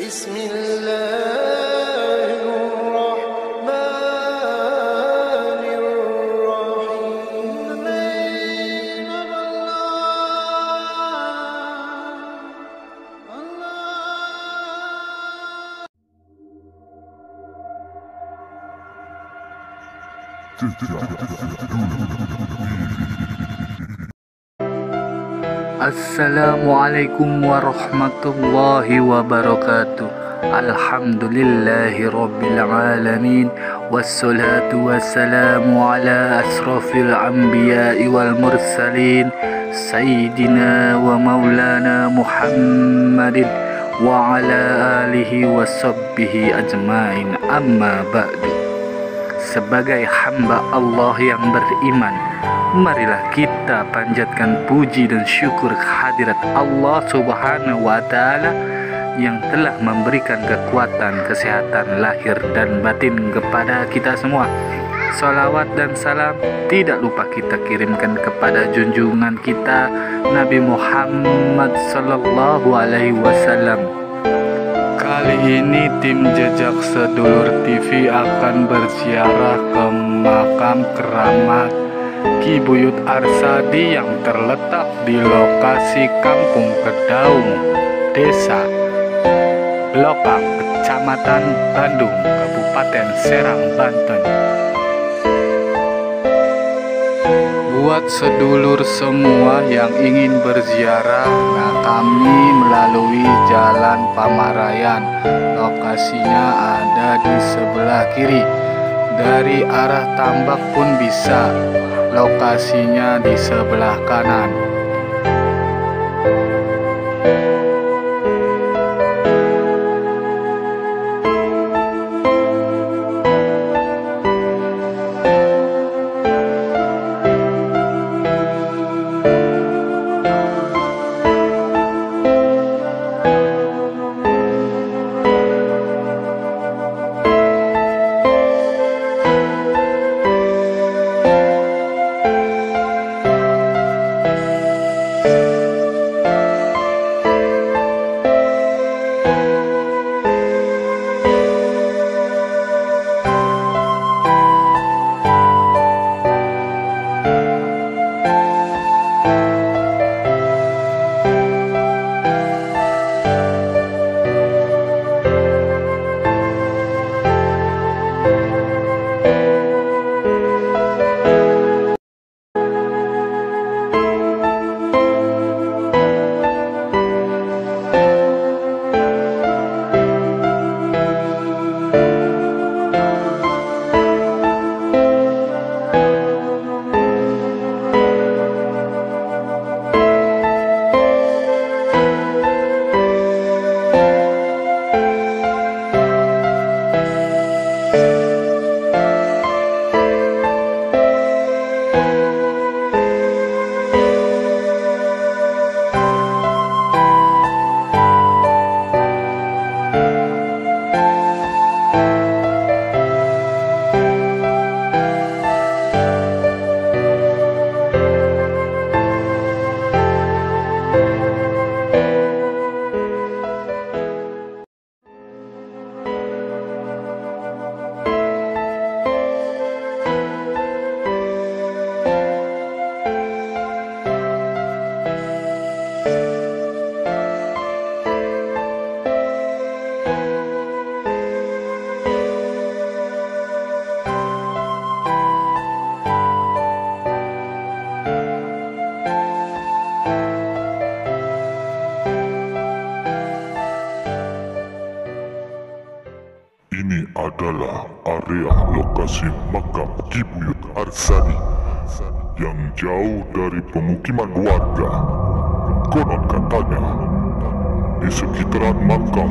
بسم الله. Warahmatullahi wabarakatuh Alhamdulillahi rabbil alamin Wassalatu wassalamu ala asrafil anbiya'i wal mursalin Sayyidina wa maulana Muhammadin Wa ala alihi wa sahbihi ajma'in amma ba'du Sebagai hamba Allah yang beriman Marilah kita panjatkan puji dan syukur kehadirat Allah Subhanahu wa taala yang telah memberikan kekuatan, kesehatan lahir dan batin kepada kita semua. Salawat dan salam tidak lupa kita kirimkan kepada junjungan kita Nabi Muhammad sallallahu alaihi wasallam. Kali ini tim Jejak Sedulur TV akan berziarah ke makam keramat Ki Buyut Arsadi yang terletak di lokasi Kampung Kedaung, Desa Blokang, Kecamatan Bandung, Kabupaten Serang, Banten. Buat sedulur semua yang ingin berziarah, nah kami melalui Jalan Pamarayan. Lokasinya ada di sebelah kiri. Dari arah Tambak pun bisa lokasinya di sebelah kanan. Pemukiman warga. Konon katanya, di sekitaran makam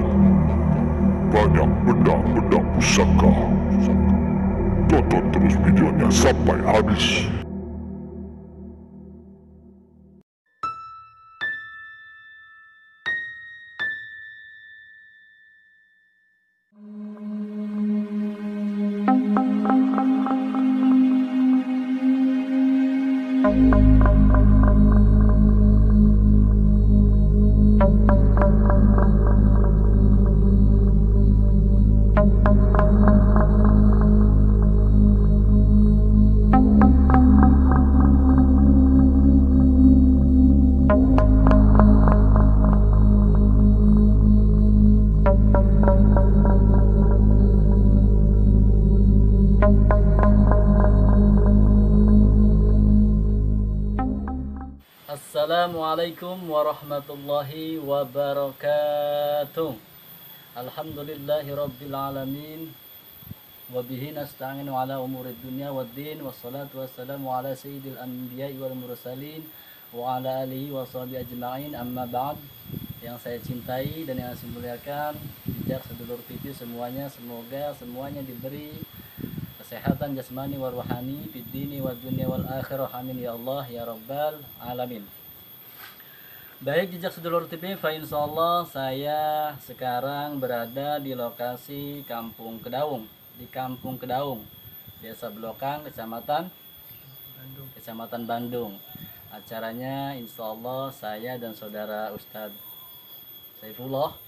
banyak benda-benda pusaka. Tonton terus videonya sampai habis. Assalamualaikum warahmatullahi wabarakatuh. Alhamdulillahi rabbil alamin. Wabihi nasta'inu ala umurid dunya wad din. Wassalatu wassalamu ala sayyidil anbiya'i wal mursalin. Wa ala alihi wa sahbihi ajma'in. Amma ba'd. Yang saya cintai dan yang saya muliakan bijak sedulur TV semuanya semoga semuanya diberi kesehatan jasmani wa rohani fid dini wa dunya wal akhirah. Amin ya Allah ya rabbal alamin Baik jejak sedulur TV, Fa Allah saya sekarang berada di lokasi Kampung Kedaung di Kampung Kedaung, Desa Belokang, Kecamatan Bandung. Kecamatan Bandung. Acaranya insya Allah saya dan saudara Ustadz Saifullah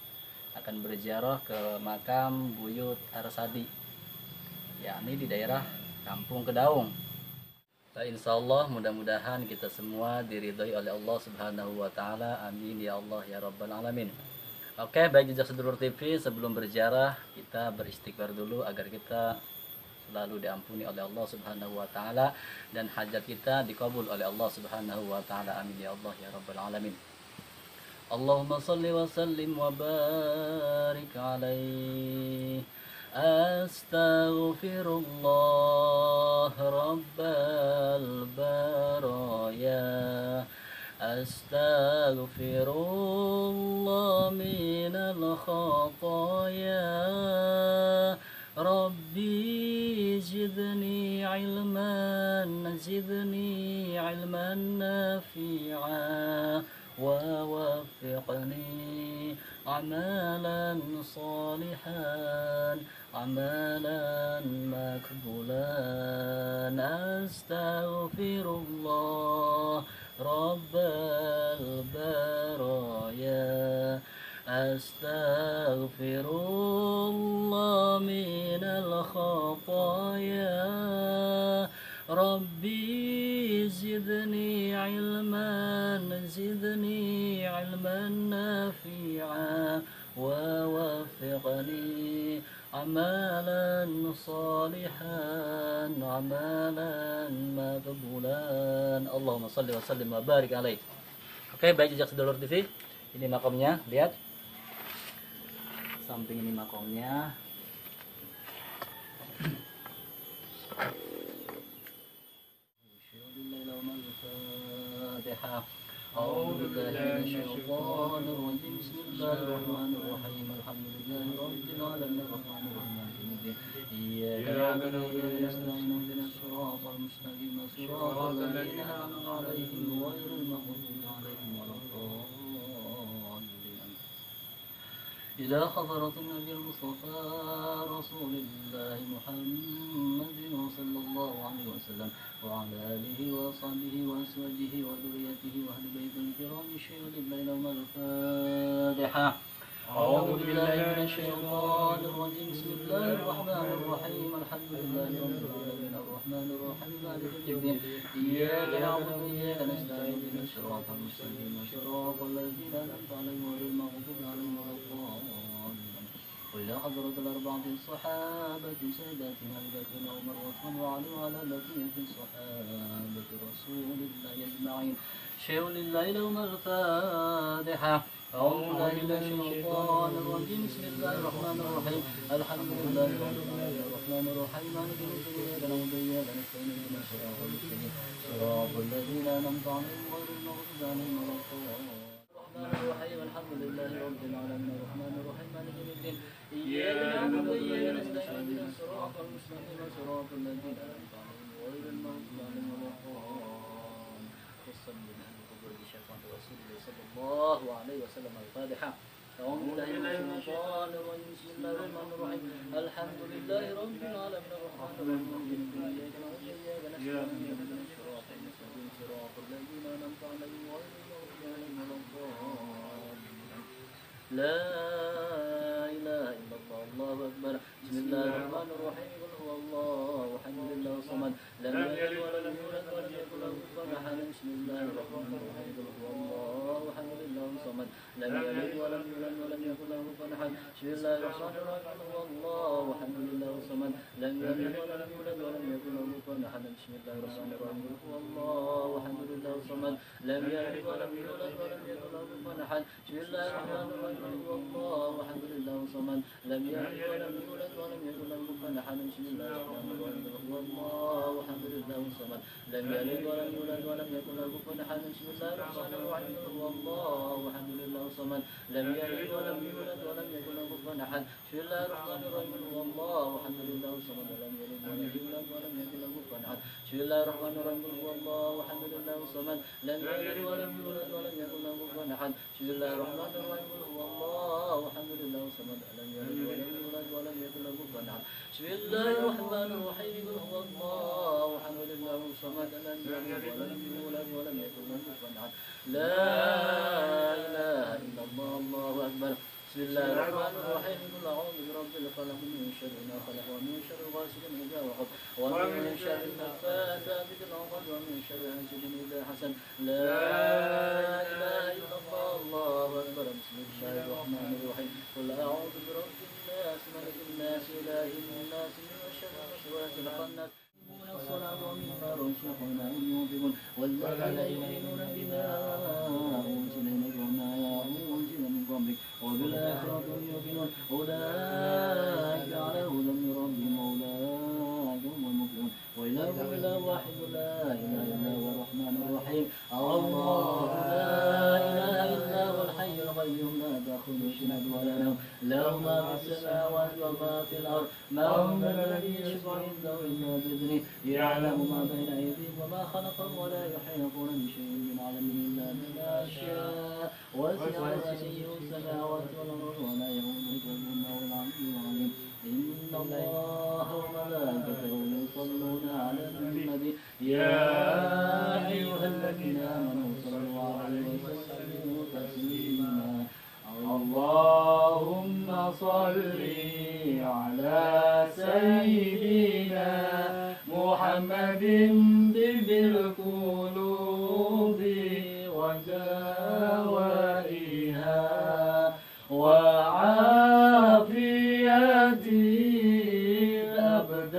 akan berziarah ke makam Buyut Arsadi yakni di daerah Kampung Kedaung. Nah, insya Allah mudah-mudahan kita semua diridhoi oleh Allah Subhanahu wa taala. Amin ya Allah ya rabbal alamin. Oke, baik jejak sedulur TV, sebelum berziarah kita beristighfar dulu agar kita selalu diampuni oleh Allah Subhanahu wa taala dan hajat kita dikabul oleh Allah Subhanahu wa taala. Amin ya Allah ya rabbal alamin. Allahumma salli wa sallim wa barik alaihi أستغفر الله رب البرايا. أستغفر الله من الخطايا. ربي زدني علما زدني علما نافعا. ووفقني عملا صالحا عملا مقبولا. أستغفر الله رب البرايا. أستغفر الله من الخطايا. ربي زدني علما زدني علما نافعا ووفقني عملا صالحا عملا مقبولا اللهم صل وسلم وبارك عليه Oke, baik jejak sedulur TV. Ini makomnya, lihat. Samping ini makomnya. أعوذ بالله من الشيطان الرجيم. بسم الله الرحمن الرحيم. الحمد لله رب العالمين. الرحمن الرحيم. إياك نعبد وإياك نستعين اهدنا الصراط المستقيم. صراط الذين أنعمت عليهم غير المغضوب عليهم ولا الضالين إلى حضرة النبي المصطفى رسول الله محمد صلى الله عليه وسلم وعلى آله وصحبه وأزواجه وذريته وأهل بيت الكرام شهود الليل وما الفاتحة. أعوذ بالله من الشيطان الرجيم. بسم الله الرحمن الرحيم. الحمد لله رب العالمين. الرحمن الرحيم. مالك يوم الدين. إياك نعبد وإياك نستعين. اهدنا الصراط المستقيم. صراط الذين أنعمت عليهم غير المغضوب عليهم ولا وإلى حضرة الأربعة الصحابة ساداتنا أبي بكر وعمر وعثمان وعلي وعلى بقية صحابة رسول الله أجمعين. شيء لله لهم الفاتحة. أعوذ بالله من الشيطان الرجيم. بسم الله الرحمن الرحيم. الحمد لله رب العالمين. الرحمن الرحيم. مالك يوم الدين. إياك نعبد وإياك نستعين. اهدنا الصراط المستقيم. صراط الذين أنعمت عليهم غير المغضوب عليهم ولا الضالين. الرحمن الرحيم. الحمد لله رب العالمين. الرحمن الرحيم. مالك يوم الدين إياك نعبد وإياك نستعين الصراط المستقيم صراط الذين أنعمت عليهم غير المغضوب عليهم ولا الضالين وصل بالله وقبل بشفاعة رسول الله صلى الله عليه وسلم الفاتحة أعوذ بالله من الشيطان الرجيم بسم الله الرحمن الرحيم الحمد لله رب العالمين الرحمن الرحيم إياك صراط لا إله إلا الله الله أكبر بسم الله الرحمن الرحيم قل هو الله أحد الله الصمد لم يلد ولم يولد ولم يكن له كفوا أحد بسم الله الرحمن الرحيم قل هو الله أحد الله الصمد لم يلد ولم يولد ولم يكن له كفوا أحد. بسم الله الرحمن الرحيم. هو الله الحمد لله الصمد لم يلد ولم يولد ولم يكن له كفوا أحد. بسم الله الرحمن الرحيم. هو الله الحمد لله الصمد لم يلد ولم يولد ولم يكن له كفوا أحد. بسم الله الرحمن الرحيم. هو الله الحمد لله الصمد لم يلد ولم يولد ولم يكن له كفوا أحد. بسم الله الرحمن الرحيم. هو الله الحمد لله الصمد لم يلد ولم يولد ولم يكن له كفوا أحد بسم الله الرحمن الرحيم هو الله الحمد لله الصمد لم يلد ولم يولد ولم يكن له كفوا أحد. بسم الله الرحمن الرحيم هو الله الحمد لله الصمد لم يلد ولم يولد ولم يكن له كفوا أحد. بسم الله الرحمن الرحيم هو الله الحمد لله الصمد لم يلد ولم يولد ولم يكن له كفوا أحد. بسم الله الرحمن الرحيم هو الله الحمد لله الصمد لم يلد ولم يولد ولم يكن له كفوا أحد بسم الله الرحمن الرحيم هو الله الحمد لله الصمد لم يلد ولم يولد ولم يكن له كفوا أحد لا إله إلا الله الله أكبر بسم الله الرحمن الرحيم. قل أعوذ برب الفلق من شر ما خلق ومن شر غاسق إذا وقب ومن شر النفاثات في العقد ومن شر حاسد إذا حسد لا إله إلا الله أكبر. بسم الله الرحمن الرحيم. قل أعوذ برب الناس ملك الناس إله الناس من شر الوسواس الخناس يقيمون الصلاة ومما رزقناهم ينفقون والذين يؤمنون بما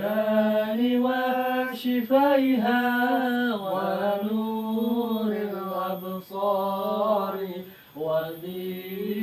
الأبدان وشفائها ونور الأبصار وضيائها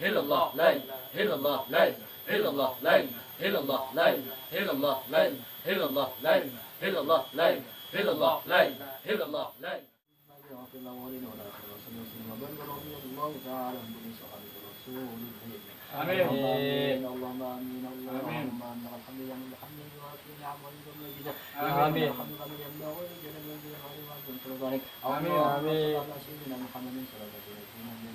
إلا الله لا إله إلا الله لا إله إلا الله لا إله إلا الله لا إله إلا الله لا إله إلا الله لا إله إلا الله لا إله إلا الله لا إله إلا الله لا إله في الأولين والآخرين وصلى وسلم وبارك رضي الله تعالى عن كل صحابة رسول آمين. اللهم آمين اللهم آمين الحمد لله من الحمد نعم ويجب المجد آمين. الحمد لله من الله ويجب المجد وعلي وعلي سلطانك آمين. آمين. على سيدنا محمد صلى الله عليه وسلم من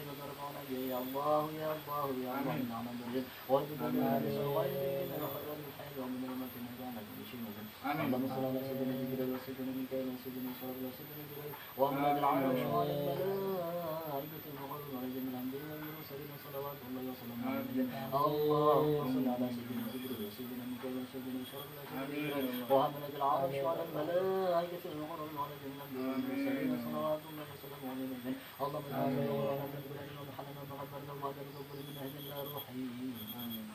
رفعنا به يا الله يا الله يا الله. آمين. نعم الجد وارزقنا من الغيب من الخير ومن ما كان كل شيء آمين. اللهم صل على سيدنا جبريل وسيدنا ميكائيل وسيدنا إسرائيل وسيدنا جبريل. وأمراض العرش وعلى الملائكة المقربين وعلى جميع الأنبياء والمرسلين صلوات الله وسلامه عليه اللهم صل على سيدنا جبريل وسيدنا ميكائيل وسيدنا إسرائيل وسيدنا جبريل. وحملة العرش وعلى الملائكة المقربين وعلى جميع الأنبياء والمرسلين صلوات الله وسلامه عليه اللهم اجعلنا ورانا من كل يوم حلنا وغفرنا وبعد القبول من أهل الله الرحيم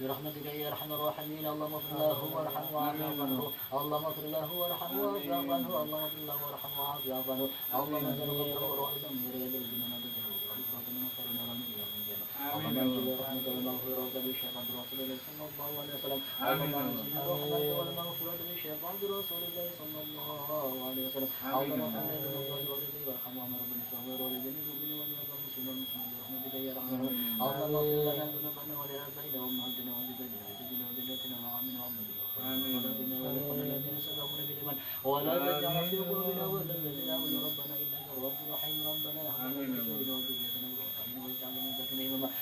برحمتك يا أرحم الراحمين اللهم اغفر له وارحمه وعافه عنه. اللهم اغفر له وارحمه وعافه عنه. اللهم اغفر له وارحمه وعافه عنه. اللهم اجعله غفرا ورحمه من رياض الجنه اللهم انزل رحمتك والمغفرة للشيطان برسول الله صلى الله عليه وسلم انزل رحمتك والمغفرة للشيطان برسول الله صلى الله عليه وسلم ولوالديه وارحمهما ربنا والمسلمين والمسلمين برحمتك يا الراحمين اللهم اغفر لنا ذنوبنا ولابائنا وامهاتنا واجدادنا وجدنا وجداتنا وعمنا وعمنا ولدنا ولكل الذين سبقونا بالايمان ولا تجعل في قلوبنا ولا تجعل ربنا انك الغفور الرحيم ربنا هب لنا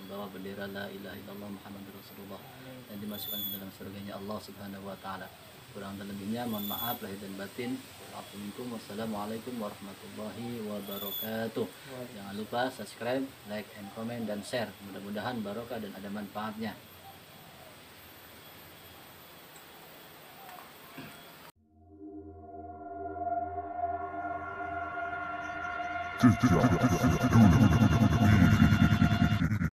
membawa bendera la ilaha illallah Muhammadur Rasulullah dan dimasukkan ke dalam surganya Allah Subhanahu wa taala. Kurang dan lebihnya mohon maaf lahir dan batin. Assalamualaikum wassalamualaikum warahmatullahi wabarakatuh. Jangan lupa subscribe, like, and comment dan share. Mudah-mudahan barokah dan ada manfaatnya. Sedulur TV